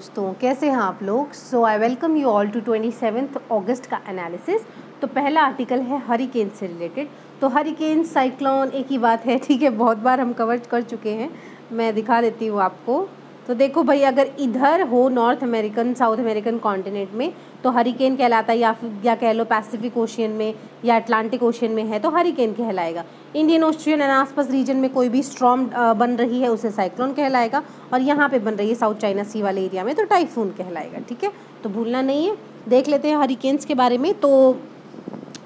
दोस्तों, कैसे हैं आप लोग? So I welcome you all to twenty seventh August का एनालिसिस तो पहला आर्टिकल है हरिकेन से रिलेटेड तो हरिकेन साइक्लोन एक ही बात है, ठीक है? बहुत बार हम कवर कर चुके हैं। मैं दिखा देती हूँ आपको। तो देखो भाई, अगर इधर हो North American South American continent में तो हरिकेन कहलाता है, या फिर या कह लो पैसिफिक ओशियन में, या अटलांटिक ओशियन में है तो हरिकेन कहलाएगा। इंडियन ओशियन एंड आसपास रीजन में कोई भी स्ट्रॉम बन रही है, उसे साइक्लोन कहलाएगा, और यहाँ पे बन रही है साउथ चाइना सी वाले एरिया में तो टाइफून कहलाएगा, ठीक है? तो भूलना नहीं है, देख लेते हैं हरिकेन्स के बारे में। तो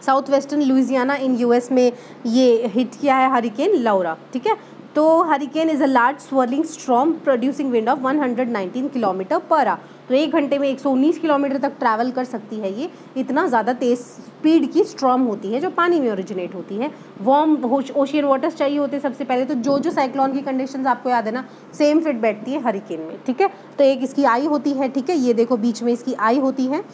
south western Louisiana in US में ये हिट किया है हरिकेन लौरा ठीक है? तो hurricane is a large swirling storm producing wind of 119 kilometre per hour तो एक घंटे में 119 किलोमीटर तक ट्रैवल कर सकती है ये। इतना ज़्यादा तेज़ स्पीड की स्ट्रॉम होती है जो पानी में ओरिजिनेट होती है। वार्म ओशियन वाटर्स चाहिए होते हैं सबसे पहले तो जो जो साइक्लोन की कंडीशन आपको याद है ना सेम फिट बैठती है हरिकेन में, ठीक है? तो एक इसकी आई होती है, ठीक है? ये देखो बीच में इसकी आई होती है।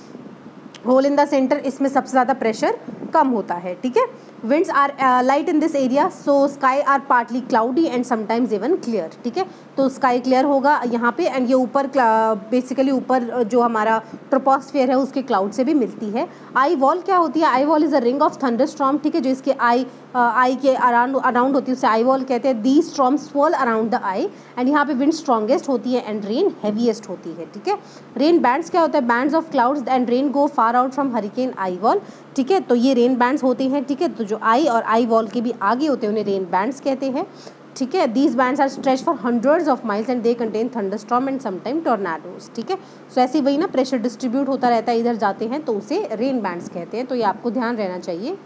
होल इन द सेंटर इसमें सबसे ज़्यादा प्रेशर कम होता है, ठीक है? Winds are light in this area so sky are partly cloudy and sometimes sometimes clear ठीक है? तो स्काई क्लियर होगा यहाँ पे एंड ये ऊपर बेसिकली ऊपर जो हमारा ट्रोपोस्फेयर है, उसके क्लाउड से भी मिलती है। आई वॉल क्या होती है? Eye wall is a ring of thunderstorm ठीक है? जो इसके आई आई के अराउंड अराउंड होती है, उसे आई वॉल कहते हैं, the storm swirl around the eye and यहाँ पे विंड स्ट्रॉन्गेस्ट होती है एंड रेन हैवीएस्ट होती है, ठीक है? रेन बैंड्स क्या होता है? Bands of clouds and rain go far out from hurricane eye wall, ठीक है? तो ये रेन बैंड्स होते हैं, ठीक है? तो जो आई और आई वॉल के भी आगे होते हैं, उन्हें रेन बैंड्स कहते हैं, ठीक है? These bands are stretch for hundreds of miles and they contain thunderstorm and sometime tornadoes ठीक है? सो ऐसे वही ना प्रेशर डिस्ट्रीब्यूट होता रहता है, इधर जाते हैं तो उसे रेन बैंड्स कहते हैं तो ये आपको ध्यान रहना चाहिए।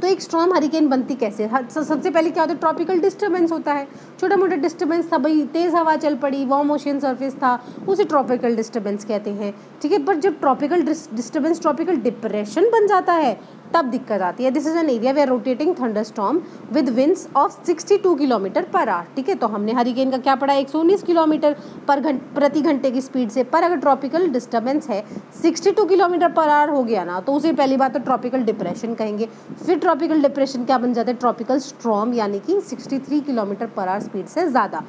तो एक स्ट्रॉन्ग हरिकेन बनती कैसे? सबसे पहले क्या होता है? ट्रॉपिकल डिस्टर्बेंस होता है। छोटा मोटा डिस्टर्बेंस था भाई तेज़ हवा चल पड़ी वॉम ओशियन सर्फेस था, उसे ट्रॉपिकल डिस्टर्बेंस कहते हैं। ठीक है? पर जब ट्रॉपिकल डिस्टर्बेंस ट्रॉपिकल डिप्रेशन बन जाता है तब दिक्कत आती है। This is an area where are rotating thunderstorm with winds of 62 kilometre per hour ठीक है? तो हमने हरिकेन का क्या पढ़ा? एक सौ उन्नीस किलोमीटर पर घंट प्रति घंटे की स्पीड से। पर अगर ट्रॉपिकल डिस्टर्बेंस है 62 किलोमीटर पर आर हो गया ना तो उसे पहली बात तो ट्रॉपिकल डिप्रेशन कहेंगे। फिर ट्रॉपिकल डिप्रेशन क्या बन जाता है? ट्रॉपिकल स्ट्रॉम यानी कि 63 किलोमीटर पर आर स्पीड से ज़्यादा।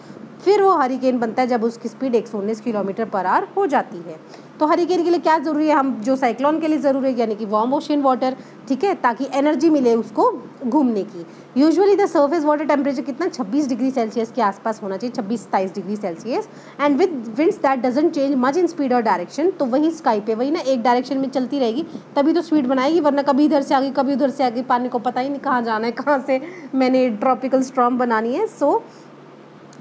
फिर वो हरिकेन बनता है जब उसकी स्पीड एक सौ उन्नीस किलोमीटर पर आर हो जाती है। तो हरिकेन के लिए क्या ज़रूरी है? हम जो साइक्लोन के लिए ज़रूरी है यानी कि वार्म ओशन वाटर ठीक है? ताकि एनर्जी मिले उसको घूमने की। Usually the surface water temperature कितना? 26 डिग्री सेल्सियस के आसपास होना चाहिए 26 सताईस degree Celsius and with winds that doesn't change much in speed और डायरेक्शन तो वही स्काई पे वही ना एक डायरेक्शन में चलती रहेगी तभी तो स्पीड बनाएगी वरना कभी इधर से आगे कभी उधर से आगे पानी को पता ही नहीं कहाँ जाना है कहाँ से मैंने ट्रॉपिकल स्ट्रॉम बनानी है। सो so,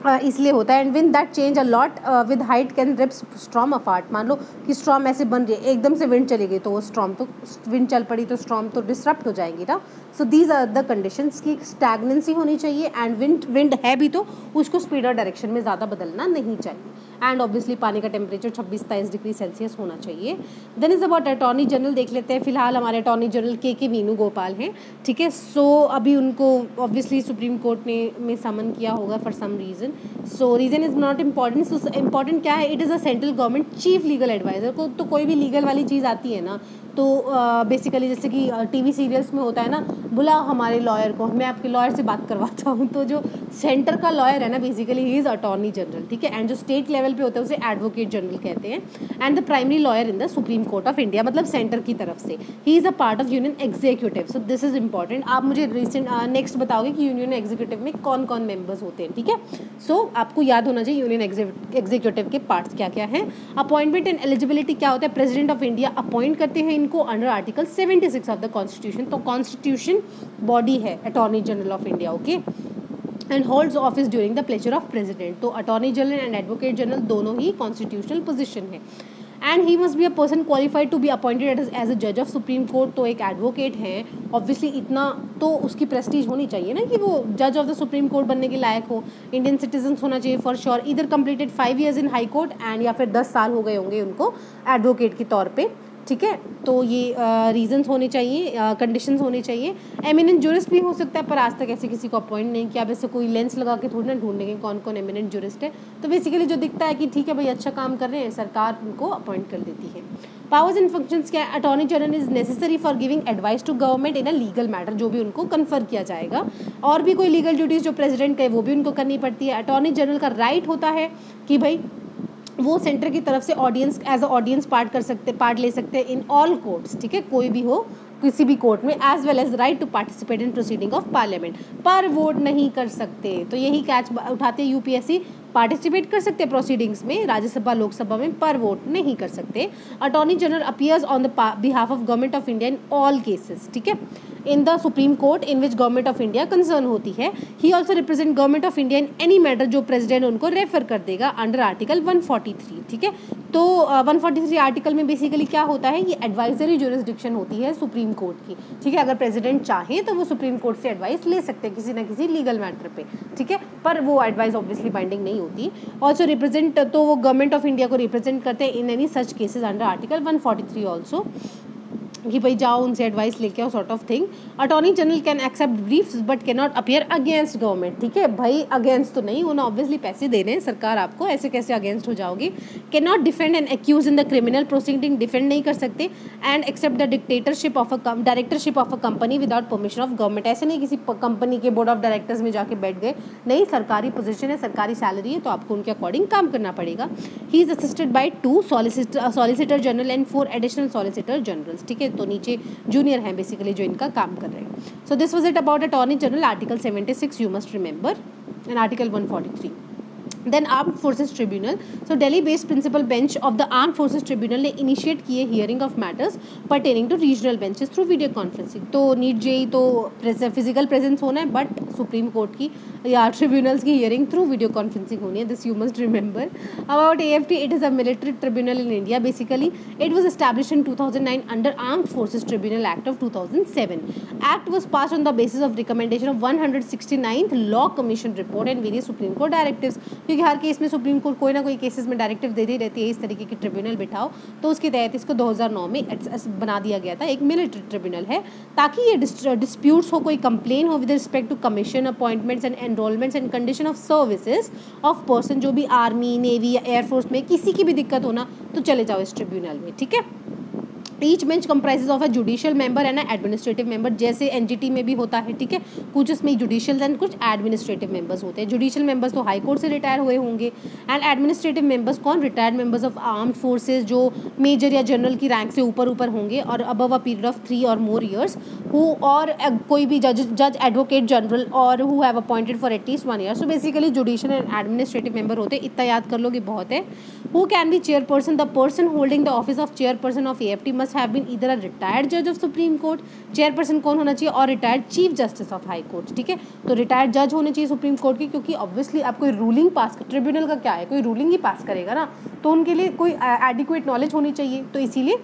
इसलिए होता है। And wind that change a lot with height can rip storm apart मान लो कि स्ट्रॉम ऐसे बन रही है, एकदम से विंड चली गई तो वो स्ट्रॉम तो विंड चल पड़ी तो स्ट्रॉम तो डिस्टर्ब हो जाएँगी ना। So these are the condition की स्टैगनेंसी होनी चाहिए। एंड विंड विंड है भी तो उसको स्पीड और डायरेक्शन में ज़्यादा बदलना नहीं चाहिए। एंड ऑब्वियसली पानी का टेम्परेचर छब्बीस सताईस डिग्री सेल्सियस होना चाहिए। Then is about attorney general देख लेते हैं। फ़िलहाल हमारे attorney general K K Venugopal हैं। ठीक है? सो अभी उनको ऑब्वियसली सुप्रीम कोर्ट ने में समन किया होगा for some reason so reason is not important so important क्या है? It is a central government chief legal adviser को तो कोई भी लीगल वाली चीज़ आती है ना? तो बेसिकली uh, जैसे कि टीवी सीरियल्स में होता है ना बुलाओ हमारे लॉयर को। मैं आपके लॉयर से बात करवाता हूँ। तो जो सेंटर का लॉयर है ना basically he is attorney general ठीक है? एंड जो स्टेट लेवल पे होता है उसे एडवोकेट जनरल कहते हैं and the primary lawyer in the Supreme Court of India मतलब सेंटर की तरफ़ से. He is a part of union executive so this is important आप मुझे रिसेंट नेक्स्ट बताओगे कि यूनियन एग्जीक्यूटिव में कौन कौन मेंबर्स होते हैं ठीक है? सो so, आपको याद होना चाहिए यूनियन एग्जीक्यूटिव के पार्ट्स क्या क्या हैं. अपॉइंटमेंट एंड एलिजिबिलिटी क्या होता है? प्रेसिडेंट ऑफ़ इंडिया अपॉइंट करते हैं इनको under article 76 of the constitution तो कॉन्स्टिट्यूशन बॉडी है attorney general of India okay and holds office during the pleasure of president तो attorney general and advocate general दोनों ही कॉन्स्टिट्यूशनल पोजिशन है. And he must be a person qualified to be appointed as a जज of Supreme court तो एक advocate हैं. Obviously इतना तो उसकी प्रेस्टीज होनी चाहिए ना कि वो जज ऑफ़ द सुप्रीम कोर्ट बनने के लायक हो. इंडियन सिटीजन होना चाहिए for sure either completed five years in high court and या फिर दस साल हो गए होंगे उनको एडवोकेट के तौर पर ठीक है? तो ये रीजंस होने चाहिए कंडीशंस होने चाहिए। एमिनेंट जुरिस्ट भी हो सकता है, पर आज तक ऐसे किसी को अपॉइंट नहीं किया। वैसे कोई लेंस लगा के थोड़ी ना ढूंढेंगे कौन कौन एमिनेंट जुरिस्ट है। तो बेसिकली जो दिखता है कि ठीक है भाई अच्छा काम कर रहे हैं, सरकार उनको अपॉइंट कर देती है। पावर्स एंड फ़ंक्शंस क्या attorney general is necessary for giving advice to government in a legal matter जो भी उनको कन्फर किया जाएगा। और भी कोई लीगल ड्यूटीज़ जो प्रेसिडेंट का है, वो भी उनको करनी पड़ती है। अटॉर्नी जनरल का राइट होता है कि भाई वो सेंटर की तरफ़ से audience as a audience part कर सकते पार्ट ले सकते हैं इन ऑल कोर्ट्स ठीक है? कोई भी हो, किसी भी कोर्ट में as well as right to participate in proceeding of parliament पर वोट नहीं कर सकते। तो यही कैच उठाते हैं यूपीएससी पार्टिसिपेट कर सकते हैं प्रोसीडिंग्स में, राज्यसभा, लोकसभा में, पर वोट नहीं कर सकते। Attorney general appears on the behalf of government of India in all cases ठीक है? In the Supreme Court in which government of India concern होती है. He also represent government of India in any matter जो president उनको refer कर देगा under article 143 ठीक है? तो वन फोर्टी थ्री आर्टिकल में बेसिकली क्या होता है? ये एडवाइजरी जुरिस्डिक्शन होती है सुप्रीम कोर्ट की, ठीक है? अगर प्रेसिडेंट चाहे तो वो सुप्रीम कोर्ट से एडवाइस ले सकते हैं किसी ना किसी लीगल मैटर पे, ठीक है? पर वो एडवाइस ऑब्वियसली बाइंडिंग नहीं होती. ऑल्सो रिप्रेजेंट तो वो गवर्नमेंट ऑफ़ इंडिया को रिप्रेजेंट करते हैं in any such cases under article one forty three also कि भाई जाओ, उनसे एडवाइस लेके आओ sort of thing attorney general can accept briefs but can not appear against government ठीक है? भाई अगेंस्ट तो नहीं, उन्हें ऑब्वियसली पैसे दे रहे हैं, सरकार आपको ऐसे कैसे अगेंस्ट हो जाओगे? Can not defend and accuse in the criminal proceeding defend नहीं कर सकते and accept the dictatorship of a directorship of a company without permission of government ऐसे नहीं किसी कंपनी के बोर्ड ऑफ़ डायरेक्टर्स में जाके बैठ गए। नहीं, सरकारी पोजिशन है, सरकारी सैलरी है तो आपको उनके अकॉर्डिंग काम करना पड़ेगा। He is assisted by two solicitor general and four additional solicitor generals ठीक है? तो नीचे जूनियर हैं बेसिकली जो इनका काम कर रहे हैं। So this was it about attorney general article seventy six you must remember and article one forty three then arm forces tribunal so Delhi based principal bench of the arm forces tribunal ने initiate किए hearing of matters pertaining to regional benches through video conferencing तो नीट जेई तो physical presence होना है but supreme court की या ट्रिब्यूनल्स की हियरिंग थ्रू वीडियो कॉन्फ्रेंसिंग होनी है this you must remember about A F T it is a military tribunal in India basically it was establish in two thousand nine under arm forces tribunal act of two thousand seven act was pass on the basis of recommendation of one hundred sixty ninth law क्योंकि हर case में supreme court कोई ना कोई cases में directive देती रहती है, इस तरीके की ट्रिब्यूनल बिठाओ। तो उसके तहत इसको 2009 में बना दिया गया था। एक मिलिट्री ट्रिब्यूनल है, ताकि ये डिस्प्यूट्स हो, कोई कंप्लेन हो with respect to commission appointments and enrolments and condition of services of person जो भी आर्मी नेवी या एयरफोर्स में किसी की भी दिक्कत होना तो चले जाओ इस ट्रिब्यूनल में, ठीक है? Each bench comprises of a judicial member and administrative member जैसे एनजीटी में भी होता है, ठीक है? कुछ इसमें जुडिशियल एंड कुछ एडमिनिस्ट्रेटिव मेंबर्स होते हैं। जुडिशियल मेंबर्स तो हाई कोर्ट से रिटायर हुए होंगे एंड एडमिनिस्ट्रेटिव मेंबर्स कौन? Retired members of arm forces जो मेजर या जनरल की रैंक से ऊपर ऊपर होंगे, or above a period of three or more years who or कोई भी जज जज एडवोकेट जनरल और who have appointed for at least one year so basically judicial and administrative member होते हैं। इतना याद कर लोगे बहुत है। Who can be chairperson the person holding the office of chairperson of a F T have been इधर अ रिटायर्ड जज ऑफ़ सुप्रीम कोर्ट चेयरपर्सन कौन होना चाहिए, और retired chief justice of high court ठीक है? तो रिटायर्ड जज होने चाहिए सुप्रीम कोर्ट के, क्योंकि ऑब्वियसली आप कोई रूलिंग पास ट्रिब्यूनल का क्या है? कोई रूलिंग ही पास करेगा ना? तो उनके लिए कोई एडिक्वेट नॉलेज होनी चाहिए। तो इसीलिए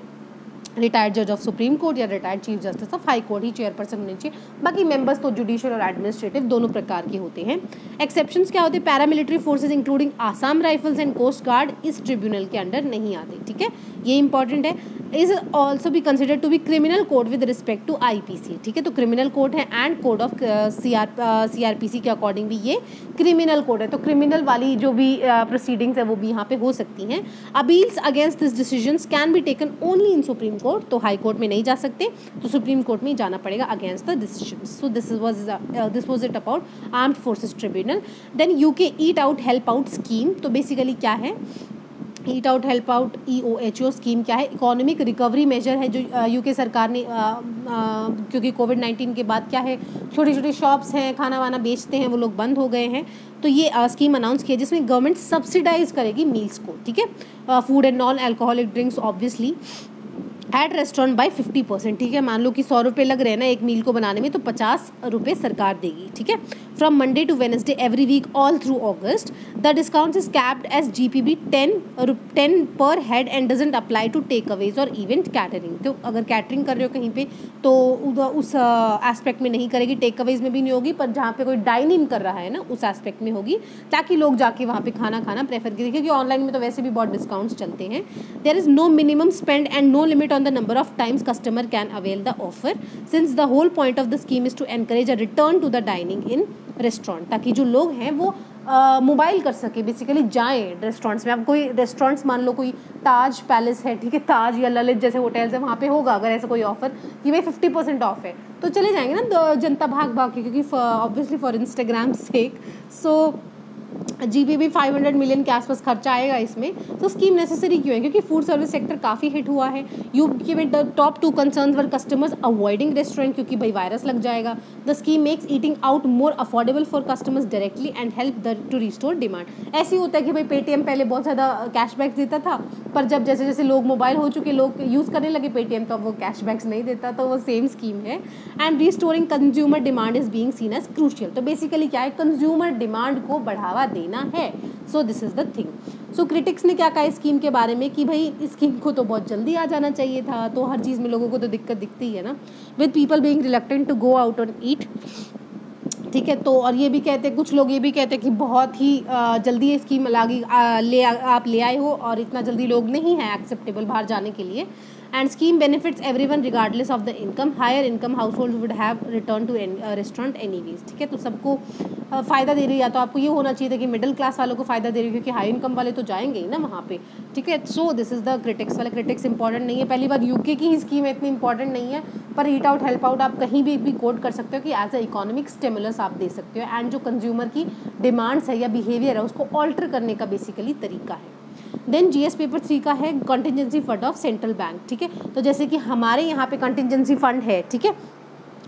रिटायर्ड जज ऑफ़ सुप्रीम कोर्ट या retired chief justice of high court he chairperson होने चाहिए। बाकी मेंबर्स तो जुडिशियल और एडमिनिस्ट्रेटिव दोनों प्रकार के होते हैं। एक्सेप्शन क्या होते हैं? Paramilitary forces including Assam Rifles and coast guard इस ट्रिब्यूनल के अंडर नहीं आते ठीक है? ये इंपॉर्टेंट है। इज़ ऑल्सो भी consider to be criminal code with respect to I P C ठीक है? तो क्रिमिनल कोड है and code of C R के अकॉर्डिंग भी ये क्रिमिनल कोड है। तो क्रिमिनल वाली जो भी प्रोसीडिंग्स uh, है वो भी यहाँ पे हो सकती हैं। Appeals against this decision can be taken only in Supreme Court तो हाई कोर्ट में नहीं जा सकते तो सुप्रीम कोर्ट में ही जाना पड़ेगा against the decision so this was this was it about armed forces tribunal then U K eat out help out scheme तो बेसिकली क्या है? Eat out help out E O H O scheme क्या है? Economic recovery measure है जो UK uh, सरकार ने आ, uh, आ, uh, क्योंकि कोविड नाइन्टीन के बाद क्या है? छोटे छोटे शॉप्स हैं खाना वाना बेचते हैं वो लोग बंद हो गए हैं। तो ये आ, स्कीम अनाउंस किया जिसमें गवर्नमेंट सब्सिडाइज करेगी मील्स को ठीक है? Food and non alcoholic drinks obviously at restaurant by fifty percent ठीक है? मान लो कि सौ रुपये लग रहे हैं ना एक मील को बनाने में तो पचास रुपये सरकार देगी, ठीक है? From Monday to Wednesday every week all through August the discount is capped as G P B ten ten per head and doesn't apply to takeaways or event catering तो अगर कैटरिंग कर रहे हो कहीं पे तो उस एस्पेक्ट में नहीं करेगी टेक अवेज में भी नहीं होगी, पर जहाँ पे कोई डाइन इन कर रहा है ना, उस एस्पेक्ट में होगी, ताकि लोग जाके वहाँ पे खाना खाना प्रेफर करें, क्योंकि ऑनलाइन में तो वैसे भी बहुत डिस्काउंट्स चलते हैं। There is no minimum spend and no limit on the number of times customer can avail the offer, since the whole point of the scheme is to encourage a return to the dining in restaurant, ताकि जो लोग हैं वो mobile कर सके basically जाएँ restaurants में। अब कोई रेस्टोरेंट्स मान लो, कोई ताज पैलेस है, ठीक है, ताज या ललित जैसे होटल्स है, वहाँ पे होगा अगर ऐसा कोई ऑफ़र कि भाई फिफ्टी परसेंट ऑफ़ है। तो चले जाएँगे ना जनता भाग भाग के, क्योंकि obviously for Instagram sake so G B भी फाइव हंड्रेड मिलियन के आसपास खर्चा आएगा इसमें। तो स्कीम नेसेसरी क्यों है? क्योंकि फ़ूड सर्विस सेक्टर काफ़ी हिट हुआ है। यू के में top two concern were customers avoiding restaurant क्योंकि भाई वायरस लग जाएगा। The scheme makes eating out more affordable for customers directly and help the to restore demand ऐसे होता है कि भाई पेटीएम पहले बहुत ज़्यादा कैशबैक देता था, पर जब जैसे जैसे लोग मोबाइल हो चुके, लोग यूज़ करने लगे पेटीएम अब वो कैशबैक्स नहीं देता तो वो सेम स्कीम है। And restoring consumer demand is being seen as crucial तो बेसिकली क्या है? कंज्यूमर डिमांड को बढ़ावा देना है। So this is the thing so critics ने क्या कहा स्कीम के बारे में कि भाई, इस स्कीम को तो बहुत जल्दी आ जाना चाहिए था तो हर चीज़ में लोगों को तो दिक्कत दिखती है ना। With people being reluctant to go out on eat ठीक है तो और ये भी कहते हैं कुछ लोग ये भी कहते हैं कि बहुत ही जल्दी ये स्कीम लागी ले आप ले आए हो और इतना जल्दी लोग नहीं हैं एक्सेप्टेबल बाहर जाने के लिए। And scheme benefits every one regardless of the income higher income household would have return to restaurant anyways ठीक है? तो सबको फ़ायदा दे रही है। या तो आपको ये होना चाहिए था कि मिडिल क्लास वालों को फ़ायदा दे रही है क्योंकि हाई इनकम वाले तो जाएँगे ही ना वहाँ पे, ठीक है? So this is the critics वाला क्रिटिक्स इंपॉर्टेंट नहीं है। पहली बार यूके की ही स्कीम इतनी इंपॉर्टेंट नहीं है, पर हीट आउट हेल्प आउट आप कहीं भी भी कोट कर सकते हो कि एज अ इकोनॉमिक स्टेमुलस आप दे सकते हो। एंड जो कंज्यूमर की डिमांड्स है या बिहेवियर है, उसको ऑल्टर करने का बेसिकली तरीका है। देन जीएस पेपर थ्री का है contingency fund of central bank ठीक है? तो जैसे कि हमारे यहाँ पे कंटिजेंसी फंड है, ठीक है?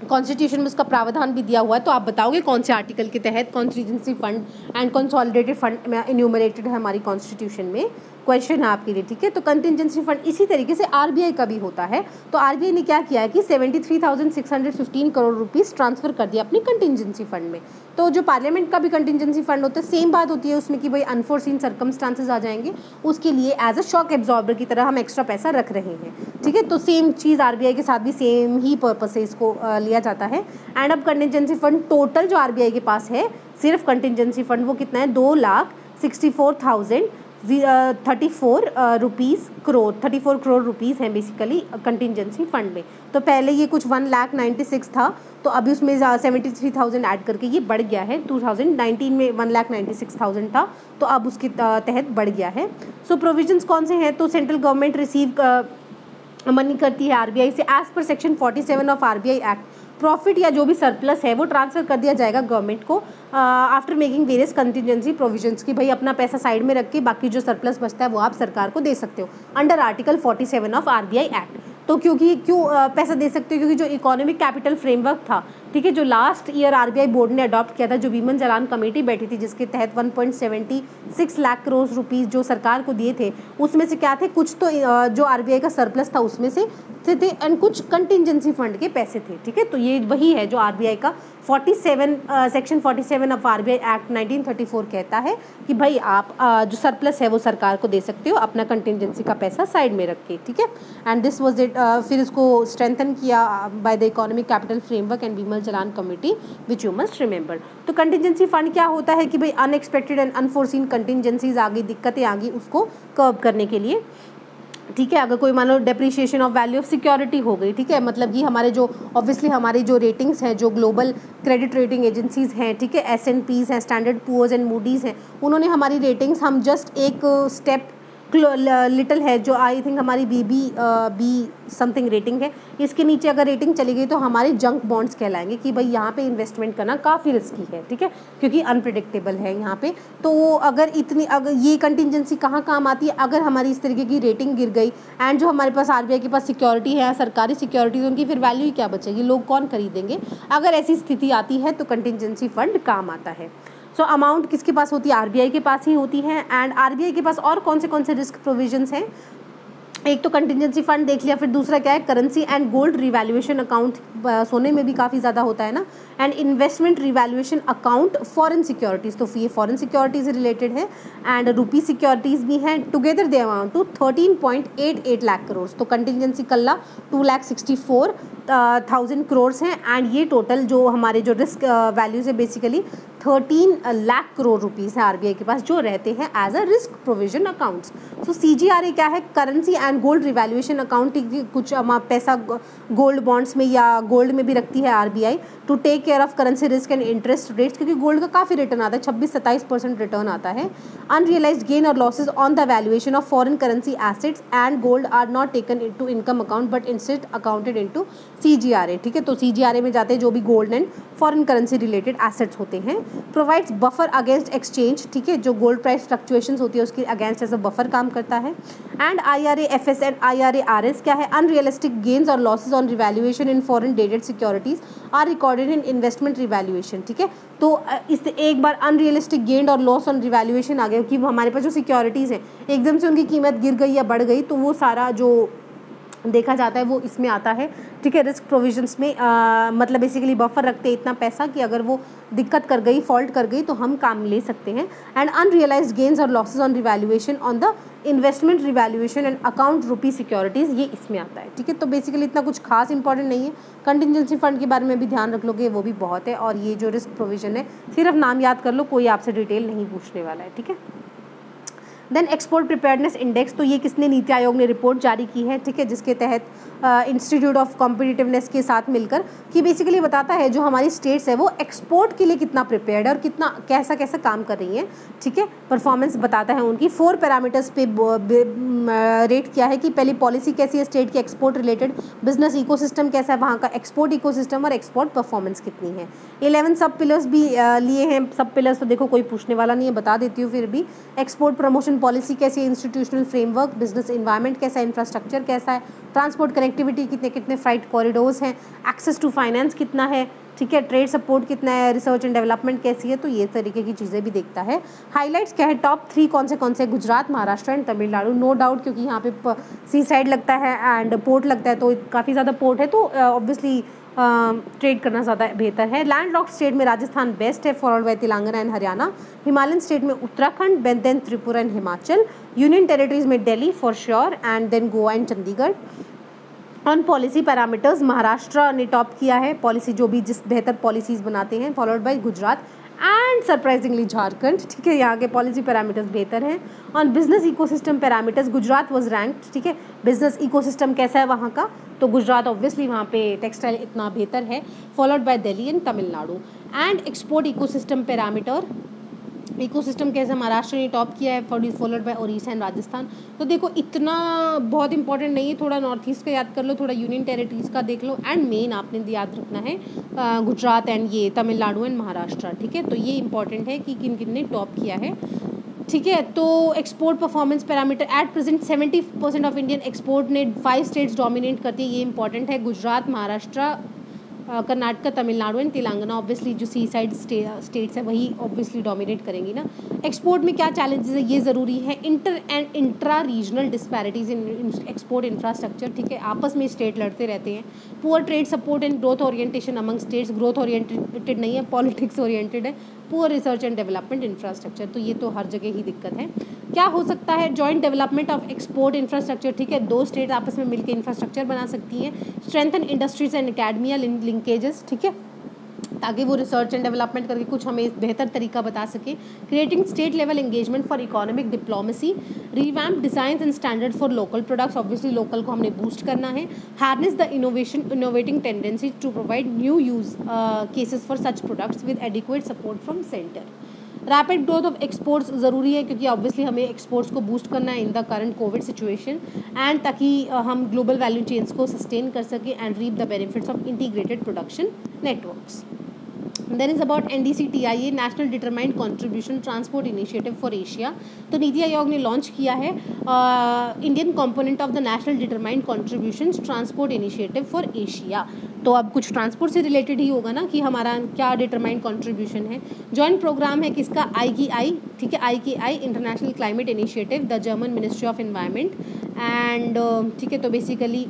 कॉन्स्टिट्यूशन में उसका प्रावधान भी दिया हुआ है तो आप बताओगे कौन से आर्टिकल के तहत contingency fund and consolidated fund enumerated है हमारी कॉन्स्टिट्यूशन में? क्वेश्चन है आपके लिए, ठीक है? तो कंटिजेंसी फंड इसी तरीके से आरबीआई का भी होता है। तो आरबीआई ने क्या किया है कि seventy three thousand six hundred fifteen crore rupees transfer कर दिया अपनी कंटिजेंसी फंड में। तो जो पार्लियामेंट का भी कंटिजेंसी फंड होता है सेम बात होती है उसमें कि भाई अनफोर्सिन सर्कमस्टांसेस आ जाएँगे। उसके लिए एज अ शॉक एब्जॉर्बर की तरह हम एक्स्ट्रा पैसा रख रहे हैं, ठीक है? तो सेम चीज़ आरबीआई के साथ भी सेम ही पर्पज से इसको लिया जाता है। एंड अब कंटिजेंसी फंड टोटल जो आरबीआई के पास है, सिर्फ़ कंटिजेंसी फंड वो कितना है? दो lakh sixty four thousand thirty four rupees crore thirty four crore rupees हैं बेसिकली कंटिजेंसी फंड में। तो पहले ये कुछ वन लाख नाइन्टी सिक्स था तो अभी उसमें सेवेंटी थ्री थाउज़ेंड ऐड करके ये बढ़ गया है। टू थाउज़ेंड नाइनटीन में one lakh ninety six thousand था तो अब उसके तहत बढ़ गया है। सो so, प्रोविजंस कौन से हैं? तो सेंट्रल गवर्नमेंट रिसीव मनी करती है आरबीआई से एज पर section forty seven of RBI act profit या जो भी सरप्लस है, वो ट्रांसफ़र कर दिया जाएगा गवर्नमेंट को after making various contingency provisions की भाई अपना पैसा साइड में रख के बाकी जो सरप्लस बचता है, वो आप सरकार को दे सकते हो under article 47 of RBI act तो क्योंकि क्यों पैसा दे सकते हो? क्योंकि जो इकोनॉमिक कैपिटल फ्रेमवर्क था ठीक है जो लास्ट ईयर आरबीआई बोर्ड ने अडॉप्ट किया था जो वीमन जलान कमेटी बैठी थी जिसके तहत 1.76 लाख करोड़ रुपीस जो सरकार को दिए थे उसमें से क्या थे? कुछ तो जो आरबीआई का सरप्लस था उसमें से थे एंड कुछ कंटिजेंसी फंड के पैसे थे ठीक है? तो ये वही है जो आरबीआई का 47 सेक्शन 47 ऑफ़ आरबीआई एक्ट 1934 कहता है कि भाई आप uh, जो सरप्लस है वो सरकार को दे सकते हो अपना कंटिजेंसी का पैसा साइड में रख के ठीक है? एंड दिस वाज इट फिर इसको स्ट्रेंथन किया by the economic capital framework and Bimal Jalan committee which you must remember तो कंटिजेंसी फंड क्या होता है कि भाई अनएक्सपेक्टेड एंड अनफोर्सिन कंटिजेंसीज आ गई दिक्कतें आ गई उसको कर्व करने के लिए? ठीक है, अगर कोई मान लो depreciation of value of security हो गई, ठीक है मतलब कि हमारे जो ऑब्वियसली हमारी जो रेटिंग्स हैं, जो ग्लोबल क्रेडिट रेटिंग एजेंसीज हैं, ठीक है एस एन पीज हैं स्टैंडर्ड पुअर्स एंड मूडीज़ हैं, उन्होंने हमारी रेटिंग्स हम जस्ट एक स्टेप लिटल है, जो आई थिंक हमारी B B B something rating है। इसके नीचे अगर रेटिंग चली गई तो हमारे जंक बॉन्ड्स कहलाएँगे कि भाई यहाँ पे इन्वेस्टमेंट करना काफ़ी रिस्की है, ठीक है? क्योंकि अनप्रडिक्टेबल है यहाँ पे। तो अगर इतनी, अगर ये कंटिजेंसी कहाँ काम आती है? अगर हमारी इस तरीके की रेटिंग गिर गई एंड जो हमारे पास आरबीआई के पास सिक्योरिटी है, सरकारी सिक्योरिटी उनकी फिर वैल्यू ही क्या बचेगी? लोग कौन खरीदेंगे? अगर ऐसी स्थिति आती है तो कंटिजेंसी फंड काम आता है। सो so, अमाउंट किसके पास होती है? आरबीआई के पास ही होती है। एंड आरबीआई के पास और कौन से कौन से रिस्क प्रोविजंस हैं? एक तो कंटिजेंसी फंड देख लिया फिर दूसरा क्या है? Currency and gold revaluation account सोने में भी काफ़ी ज़्यादा होता है ना? And investment revaluation account foreign securities तो ये फॉरेन सिक्योरिटीज़ रिलेटेड है। एंड रुपी सिक्योरिटीज़ भी हैं। Together they amount to thirteen point eight eight lakh crore तो कंटिजेंसी कल्ला two lakh sixty four thousand crores हैं। एंड ये टोटल जो हमारे जो रिस्क वैल्यूज़ है basically thirteen lakh crore rupees है आरबीआई के पास, जो रहते हैं as a risk provision accounts so CGRA क्या है? Currency and gold revaluation account कुछ पैसा गोल्ड बॉन्ड्स में या गोल्ड में भी रखती है RBI to take care of currency risk and interest rates क्योंकि गोल्ड का काफ़ी रिटर्न आता है, छब्बीस सत्ताईस परसेंट रिटर्न आता है. अनरियलाइज गेन और losses on the valuation of foreign currency assets and gold are not taken to income account but instead accounted into C ठीक है? तो सी जी आर ए में जाते हैं जो भी gold and foreign currency related assets होते हैं. प्रोवाइड्स बफर अगेंस्ट एक्सचेंज ठीक है, जो गोल्ड प्राइस फ्लक्चुएशन होती है, उसके अगेंस्ट एज अ बफर काम करता है। And I R F S and I R R S क्या है? अनरियलिस्टिक गेन्स और losses on revaluation in foreign dated securities are recorded in investment revaluation ठीक है? तो इससे एक बार अनरियलिस्टिक गेंड और लॉस ऑन रिवैल्यूएशन आ गया कि हमारे पास जो सिक्योरिटीज़ हैं, एकदम से उनकी कीमत गिर गई या बढ़ गई तो वो सारा जो देखा जाता है वो इसमें आता है। ठीक है रिस्क प्रोविजंस में आ, मतलब बेसिकली बफर रखते हैं इतना पैसा कि अगर वो दिक्कत कर गई फॉल्ट कर गई तो हम काम ले सकते हैं। एंड अनरियलाइज गेन्स और losses on revaluation on the investment revaluation and account rupee securities ये इसमें आता है। ठीक है तो बेसिकली इतना कुछ खास इंपॉर्टेंट नहीं है। कंटिजेंसी फंड के बारे में भी ध्यान रख लोगे वो भी बहुत है। और ये जो रिस्क प्रोविज़न है सिर्फ़ नाम याद कर लो कोई आपसे डिटेल नहीं पूछने वाला है। ठीक है? देन एक्सपोर्ट प्रिपेयरनेस इंडेक्स तो ये किसने नीति आयोग ने रिपोर्ट जारी की है, ठीक है, जिसके तहत इंस्टीट्यूट ऑफ़ कॉम्पिटिटिवनेस के साथ मिलकर, कि बेसिकली बताता है जो हमारी स्टेट्स है, वो एक्सपोर्ट के लिए कितना प्रिपेयर्ड है और कितना कैसा कैसा काम कर रही हैं, ठीक है? परफॉर्मेंस बताता है उनकी। फोर पैरामीटर्स पे रेट किया है कि पहली पॉलिसी कैसी है स्टेट की एक्सपोर्ट रिलेटेड बिज़नेस इकोसिस्टम कैसा है, वहाँ का एक्सपोर्ट इकोसिस्टम और एक्सपोर्ट परफॉर्मेंस कितनी है। इलेवन सब पिलर्स भी लिए हैं। सब पिलर्स तो देखो कोई पूछने वाला नहीं है, बता देती हूँ फिर भी। एक्सपोर्ट प्रमोशन पॉलिसी कैसी है इंस्टीट्यूशनल फ्रेमवर्क बिज़नेस इन्वायरमेंट कैसा है इंफ्रास्ट्रक्चर कैसा है ट्रांसपोर्ट कनेक्टिविटी कितने कितने फ़्लाइट कॉरिडोर्स हैं एक्सेस टू फाइनेंस कितना है, ठीक है ट्रेड सपोर्ट कितना है रिसर्च एंड डेवलपमेंट कैसी है तो ये तरीके की चीज़ें भी देखता है। हाईलाइट्स क्या है? टॉप थ्री कौन से कौन से Gujarat, Maharashtra and Tamil Nadu no doubt क्योंकि यहाँ पे सी साइड लगता है एंड पोर्ट लगता है तो काफ़ी ज़्यादा पोर्ट है तो ऑब्वियसली ट्रेड करना ज़्यादा बेहतर है। लैंड लॉक स्टेट में राजस्थान बेस्ट है followed by Telangana and Haryana Himalayan state में Uttarakhand then Tripura and Himachal union territories में Delhi for sure and then Goa and Chandigarh on policy parameters Maharashtra ने top किया है। Policy जो भी जिस बेहतर पॉलिसीज़ बनाते हैं followed by Gujarat and surprisingly Jharkhand. ठीक है, यहाँ के पॉलिसी पैरामीटर्स बेहतर हैं। On business ecosystem parameters Gujarat was ranked ठीक है बिज़नेस इकोसिस्टम कैसा है वहाँ का? तो गुजरात ऑब्वियसली वहाँ पे टेक्सटाइल इतना बेहतर है followed by Delhi and Tamil Nadu. And export ecosystem parameter ecosystem कैसे महाराष्ट्र ने टॉप किया है for followed by Odisha and Rajasthan तो देखो, इतना बहुत इंपॉर्टेंट नहीं है थोड़ा नॉर्थ ईस्ट का याद कर लो, थोड़ा यूनियन टेरिटरीज का देख लो एंड मेन आपने याद रखना है गुजरात एंड ये, तमिलनाडु एंड महाराष्ट्र, ठीक है? तो ये इंपॉर्टेंट है कि किन किन ने टॉप किया है, ठीक है? तो export performance parameter at present seventy percent of Indian export ने फाइव स्टेट्स डोमिनेट करती है, ये इंपॉर्टेंट है, गुजरात, महाराष्ट्र कर्नाटका, तमिलनाडु एंड तेलंगाना ऑब्वियसली जो सी साइड स्टेट्स हैं, वही ऑब्वियसली डोमिनेट करेंगी ना। एक्सपोर्ट में क्या चैलेंजेस है, ये ज़रूरी है। Inter and intra regional disparities in export infrastructure ठीक है? आपस में स्टेट लड़ते रहते हैं। Poor trade support and growth orientation among states growth oriented नहीं है पॉलिटिक्स ओरिएंटेड है। Poor research and development infrastructure तो ये तो हर जगह ही दिक्कत है। क्या हो सकता है joint development of export infrastructure ठीक है, दो स्टेट आपस में मिलकर इंफ्रास्ट्रक्चर बना सकती हैं strengthen industries and academia linkages ठीक है? ताकि वो रिसर्च एंड डेवलपमेंट करके कुछ हमें बेहतर तरीका बता सके। Creating state level engagement for economic diplomacy revamp design and standard for local products obviously local को हमने बूस्ट करना है। Harness the innovation innovating tendency to provide new use cases for such products with adequate support from centre rapid growth of exports ज़रूरी है क्योंकि obviously हमें exports को boost करना है in the current COVID situation and ताकि हम global value chains को सस्टेन कर सकें and reap the benefits of integrated production networks then is about N D C T I A national determined contribution transport initiative for Asia तो नीति आयोग ने launch किया है Indian component of the national determined contribution transport initiative for Asia तो अब कुछ transport से related ही होगा ना कि हमारा क्या डिटरमाइंड कॉन्ट्रीब्यूशन है। जॉइंट प्रोग्राम है किसका? आई की आई ठीक है? I K I international climate initiative the German ministry of environment and ठीक है तो बेसिकली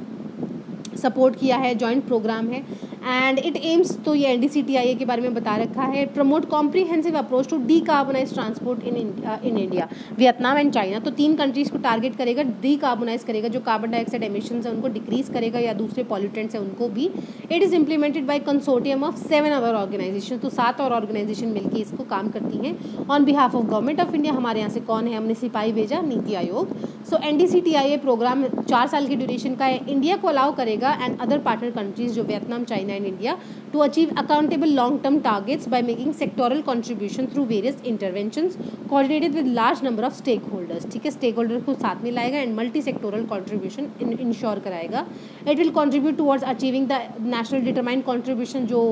सपोर्ट किया है जॉइंट प्रोग्राम है। एंड इट एम्स तो ये एन के बारे में बता रखा है promote comprehensive approach to decarbonise transport in in India Vietnam and China तो तीन कंट्रीज़ को टारगेट करेगा डी कार्बोनाइज करेगा, जो कार्बन डाइऑक्साइड एमिशन है उनको डिक्रीज करेगा या दूसरे पॉल्यूटेंट्स हैं उनको भी. It is implemented by consortium of seven our organisation तो सात और ऑर्गेनाइजेशन मिलकर इसको काम करती हैं. On behalf of government of India हमारे यहाँ से कौन है? हमने सिपाही भेजा, NITI Aayog. So an programme चार साल की ड्यूरेशन का है. इंडिया को अलाउ करेगा एंड अदर पार्टनर कंट्रीज़ जो Vietnam China in India. To achieve accountable long-term targets by making sectoral contribution through various interventions coordinated with large number of stakeholders ठीक है stakeholders को साथ में लाएगा and multi sectoral contribution ensure कराएगा it will contribute towards achieving the national determined contribution जो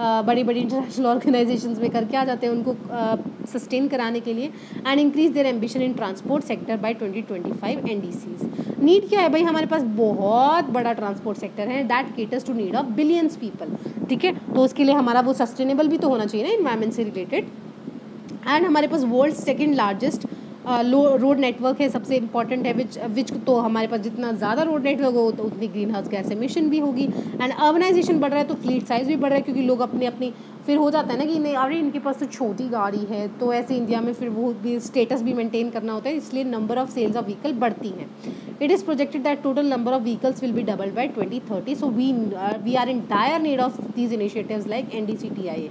बड़ी बड़ी इंटरनेशनल ऑर्गेनाइजेशंस में करके आ जाते हैं उनको सस्टेन कराने के लिए and increase their ambition in transport sector by 2025 NDCs need क्या है भाई हमारे पास बहुत बड़ा ट्रांसपोर्ट सेक्टर है that caters to need of billions people ठीक है? तो उसके लिए हमारा वो सस्टेनेबल भी तो होना चाहिए ना इन्वायरमेंट से रिलेटेड एंड हमारे पास world second largest road network है, सबसे इंपॉर्टेंट है विच विच तो हमारे पास जितना ज़्यादा रोड नेटवर्क हो तो उतनी ग्रीन हाउस गैस एमिशन भी होगी। एंड अर्बनाइजेशन बढ़ रहा है तो फ्लीट साइज़ भी बढ़ रहा है, क्योंकि लोग अपने, अपनी, फिर हो जाता है ना कि नहीं, अरे इनके पास तो छोटी गाड़ी है तो ऐसे इंडिया में फिर वो भी स्टेटस भी मेंटेन करना होता है, इसलिए number of sales of vehicle बढ़ती हैं। It is projected that total number of vehicles will be double by twenty thirty so we we are in dire need of these initiatives like N D C T I A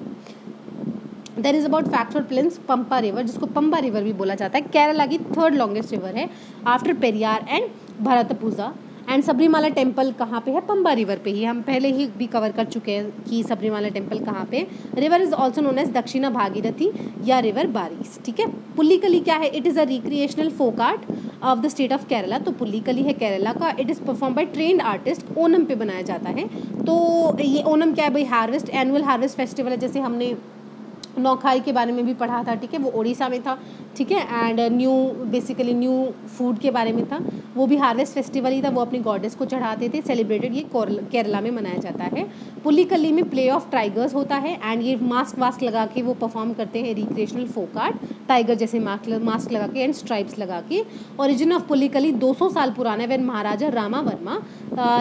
there is about factor plains Pampa river जिसको Pampa river भी बोला जाता है। केरला की third longest river है after Periyar and Bharathapuzha and Sabarimala temple कहाँ पे है? पंबा रिवर पे ही। हम पहले ही भी कवर कर चुके हैं कि सबरीमाला टेंपल कहाँ पे। River is also known as Dakshina Bhagirathi या रिवर बारिश ठीक है? पुल्लीकली क्या है? It is a recreational folk art of the state of Kerala तो पुल्लीकली है केरला का। It is perform by trained artist Onam पे बनाया जाता है। तो ये ओनम क्या है भाई? हार्वेस्ट एनुअल हार्वेस्ट फेस्टिवल है, जैसे हमने नौखाई के बारे में भी पढ़ा था, ठीक है? वो उड़ीसा में था, ठीक है? And new basically new food के बारे में था। वो भी हार्वेस्ट फेस्टिवल ही था, वो अपनी गॉडेस को चढ़ाते थे सेलिब्रेटेड ये केरला में मनाया जाता है। पुलिकली में प्ले ऑफ़ टाइगर्स होता है एंड ये मास्क वास्क लगा के वो परफॉर्म करते हैं रिक्रिएशनल फोक आर्ट टाइगर जैसे मास्क मास्क लगा के एंड स्ट्राइप्स लगा के। ओरिजिन ऑफ़ पुलिकली 200 साल पुराना है when Maharaja Rama Varma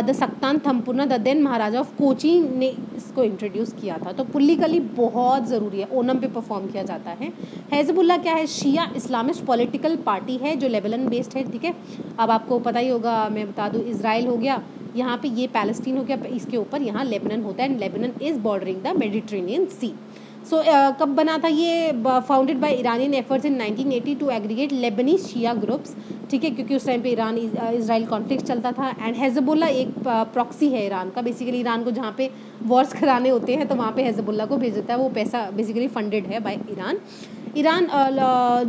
the Sakthan Thampuran the then Maharaja of Kochi ने इसको इंट्रोड्यूस किया था। तो पुल्लीकली बहुत ज़रूरी है। ओनम पे परफॉर्म किया जाता है। हैज़बुल्ला क्या है? शिया इस्लामिस्ट पॉलिटिकल पार्टी है जो लेबलन बेस्ड है, ठीक है? अब आपको पता ही होगा, मैं बता दूँ इसराइल हो गया। यहाँ पे ये पैलेस्टीन हो गया, इसके ऊपर यहाँ लेबनन होता है। And Lebanon is bordering the Mediterranean sea so so, uh, कब बना था ये? Founded by Iranian efforts in 1980 to aggregate Lebanese Shia groups ठीक है क्योंकि उस टाइम पे ईरान इसराइल कॉन्फ्लिक्ट चलता था. एंड हेजबुल्ला एक प्रॉक्सी है ईरान का. बेसिकली ईरान को जहाँ पे वॉर्स कराने होते हैं तो वहाँ पे हेजबुल्ला को भेज देता है. वो पैसा बेसिकली फंडेड है बाय ईरान ईरान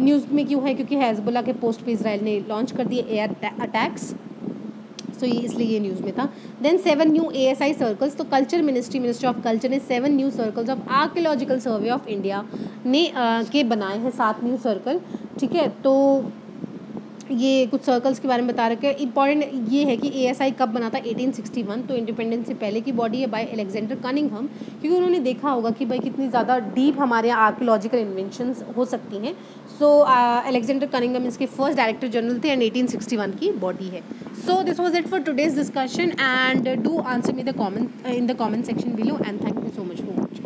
न्यूज़ में क्यों है? क्योंकि हेजबुल्ला के पोस्ट पे इसराइल ने लॉन्च कर दिए एयर अटैक्स सो ये इसलिए ये न्यूज़ में था. Then seven new A S I circles तो culture ministry ministry of culture ने seven new circles of archaeological survey of India ने आ, के बनाए हैं सात न्यू सर्कल ठीक है? तो ये कुछ सर्कल्स के बारे में बता रखे इंपॉर्टेंट ये है कि एएसआई कब बना था? 1861 तो इंडिपेंडेंस से पहले की बॉडी है बाय एलेक्जेंडर कनिंगहम क्योंकि उन्होंने देखा होगा कि भाई कितनी ज़्यादा डीप हमारे यहाँ आर्कोलॉजिकल इन्वेंशंस हो सकती हैं। सो एलेक्जेंडर कनिंगहम इसके फ़र्स्ट डायरेक्टर जनरल थे एंड एटीन की बॉडी है। So this was it for today's discussion and do answer me the comment in the comment section below and thank you so much for watching